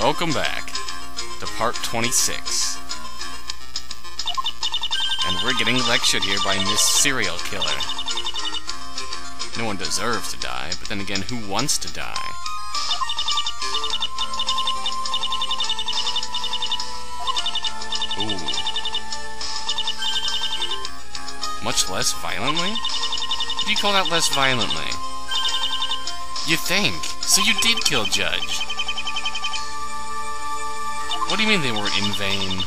Welcome back to part 26. And we're getting lectured here by Miss Serial Killer. No one deserves to die, but then again, who wants to die? Ooh. Much less violently? What do you call that less violently? You think. So you did kill Judge. What do you mean they were in vain?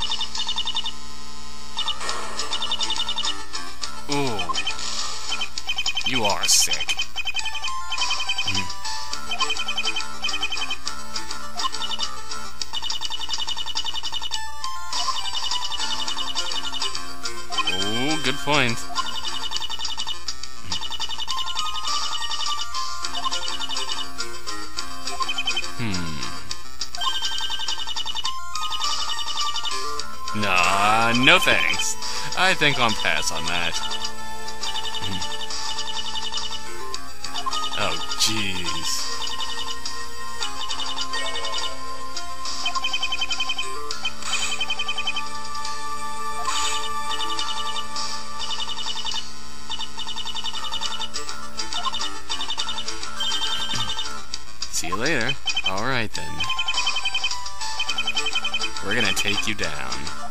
Ooh. You are sick. Hmm. Ooh, good point. No thanks. I think I'll pass on that. Oh, jeez. See you later. Alright then. We're gonna take you down.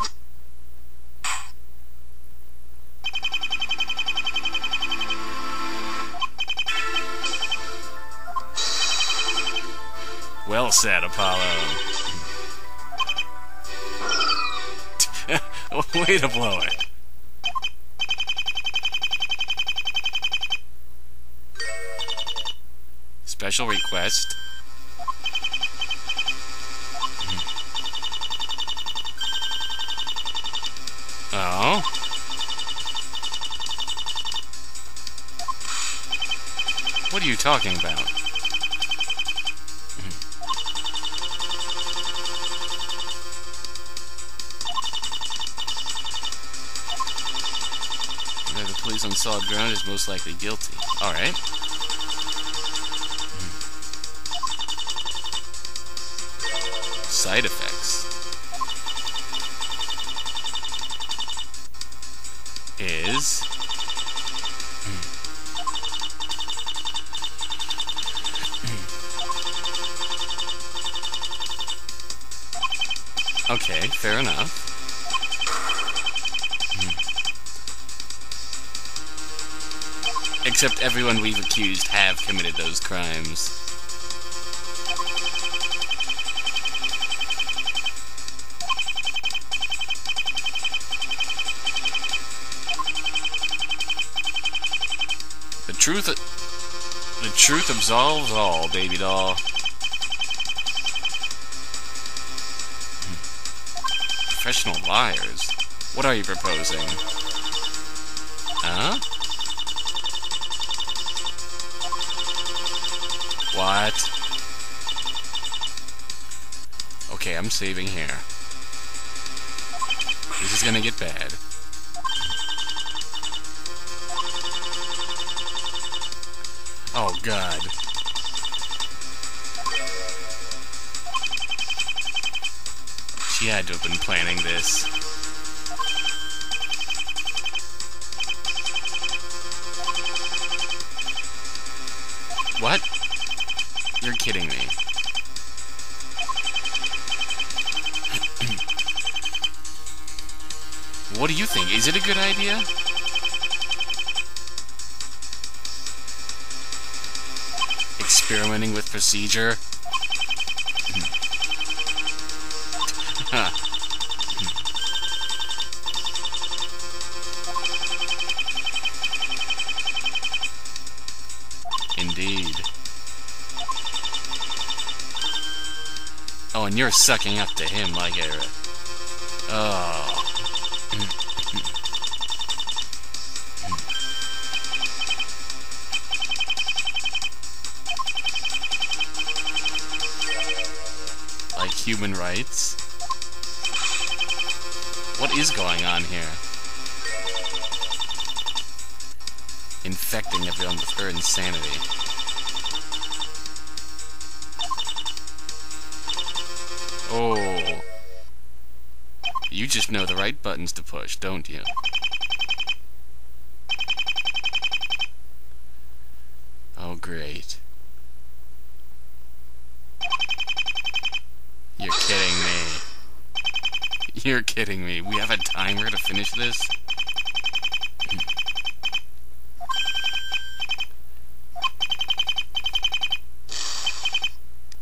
Well said, Apollo. Way to blow it. Special request. Oh? What are you talking about? Police on solid ground is most likely guilty. Alright. Hmm. Side effects. Is... Hmm. Hmm. Okay, fair enough. Except everyone we've accused have committed those crimes. The truth... The truth absolves all, baby doll. Hmm. Professional liars? What are you proposing? Huh? What? Okay, I'm saving here. This is gonna get bad. Oh god. She had to have been planning this. You're kidding me. what do you think? Is it a good idea? Experimenting with procedure? And you're sucking up to him like a... Oh. like human rights? What is going on here? Infecting everyone with her insanity. Oh. You just know the right buttons to push, don't you? Oh, great. You're kidding me. You're kidding me. We have a timer to finish this?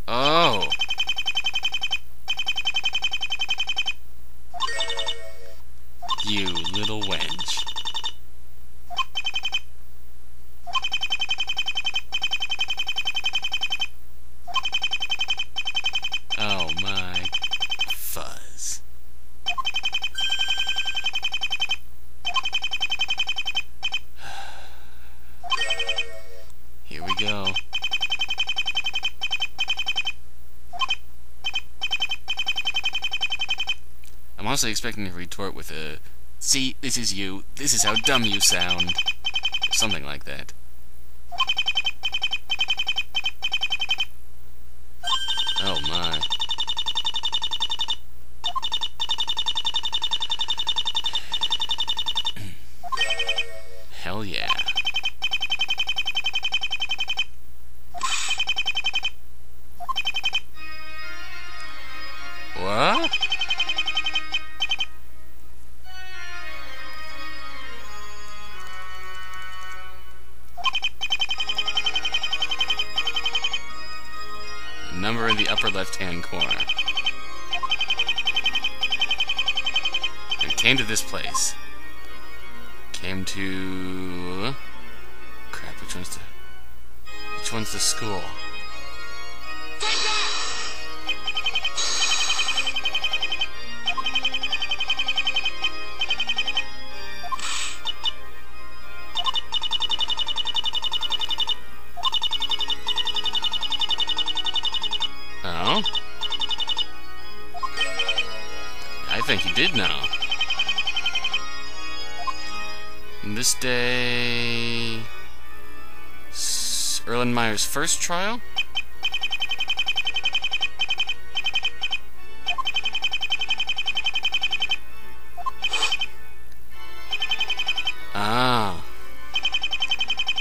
Oh. You little wench. Oh my fuzz. Here we go. I'm also expecting to retort with a, see, this is you, this is how dumb you sound. Something like that. Number in the upper left-hand corner. And came to this place. Came to... Crap, which one's the... Which one's the school? And this day... Erlenmeyer's first trial? Ah.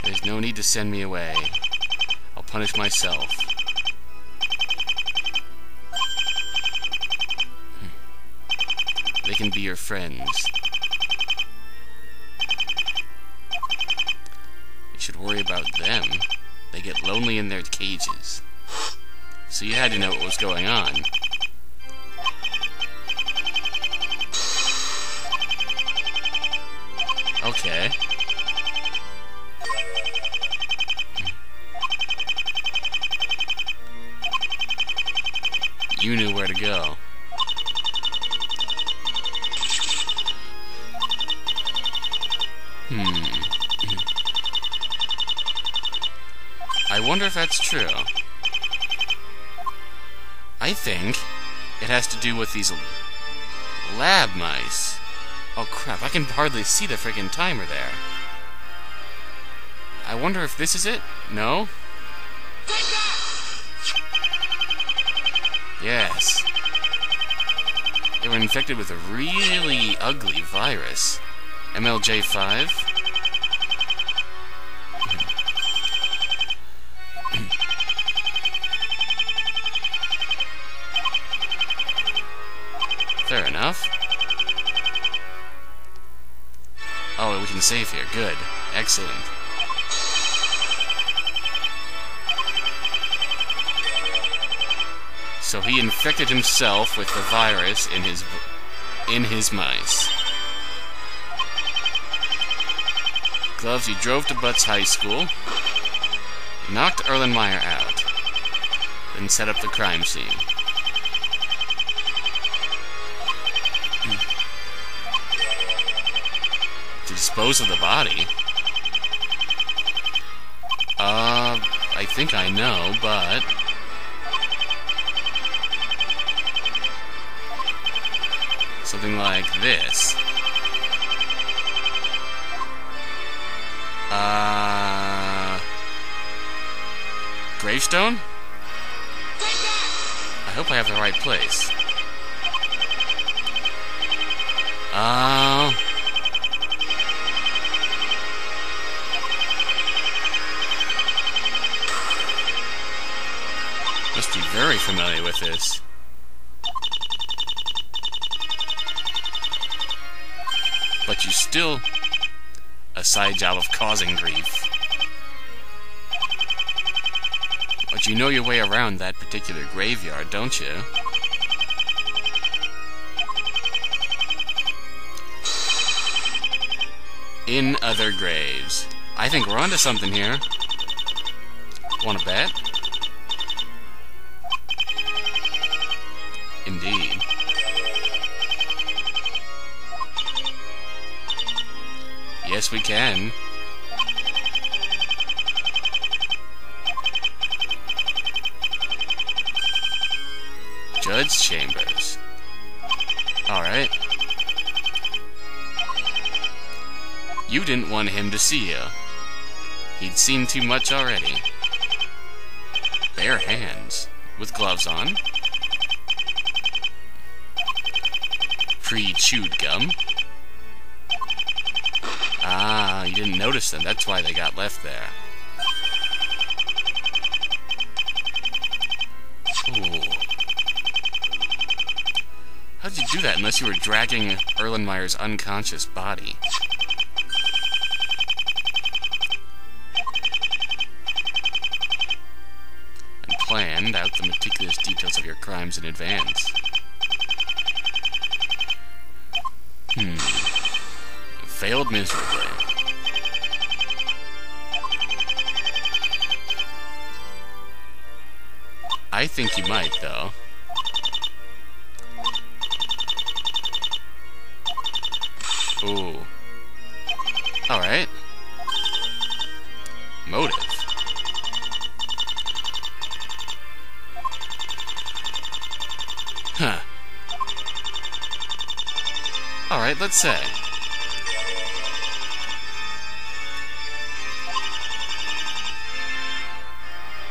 There's no need to send me away. I'll punish myself. They can be your friends. Worry about them. They get lonely in their cages. So you had to know what was going on. Okay. You knew where to go. Wonder if that's true. I think it has to do with these lab mice. Oh crap, I can hardly see the freaking timer there. I wonder if this is it? No? Yes. They were infected with a really ugly virus. MLJ5? Enough. Oh, we can save here. Good. Excellent. So he infected himself with the virus in his in his mice. Gloves, he drove to Butts High School, knocked Erlenmeyer out, then set up the crime scene. To dispose of the body? Uh, I think I know, but... Something like this. Uh... Gravestone? I hope I have the right place. Uh... very familiar with this. But you still... A side job of causing grief. But you know your way around that particular graveyard, don't you? In other graves. I think we're onto something here. Wanna bet? Indeed. Yes, we can. Judge Chambers. Alright. You didn't want him to see you. He'd seen too much already. Bare hands. With gloves on. Pre-chewed gum. Ah, you didn't notice them. That's why they got left there. Ooh. How'd you do that unless you were dragging Erlenmeyer's unconscious body? And planned out the meticulous details of your crimes in advance. Hmm failed miserably. I think you might, though. Ooh. Alright. Let's say.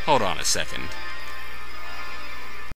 Hold on a second.